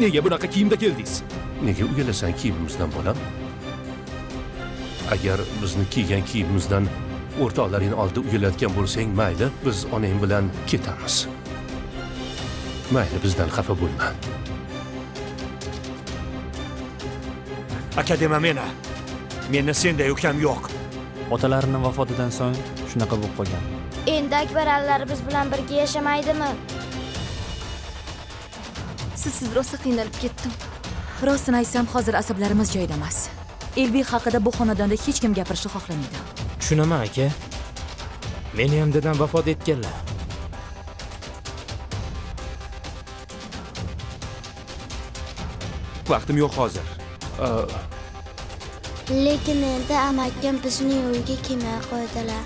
nega bunaqa kiyimda keldingiz? Nega uyalasan kiyimimizdan bolam? Agar bizni kiygan kiyimimizdan o'rtoqlaring oldida uyalayotgan bo'lsang mayli biz onang bilan ketamiz mayli bizdan xafa bo'lma. Aka dema meni meni senday ukam yo'q. Otalarini vafotidan so'ng shunaqa bo'lib qolgan. Endi akbar biz bilan birga yashamaydimi sizsiz rosa qiynalib ketdim. Rostini aytsam hozir asablarimiz joyida emas. Elbek haqida bu xonadonda hech kim gapirishni xohlamaydi. Tushunaman aka. Meni ham dadam vafot etganlar. Vaqtim yo'q hozir. Lekin endi amakim bizning uyga kelmay qo'ydilar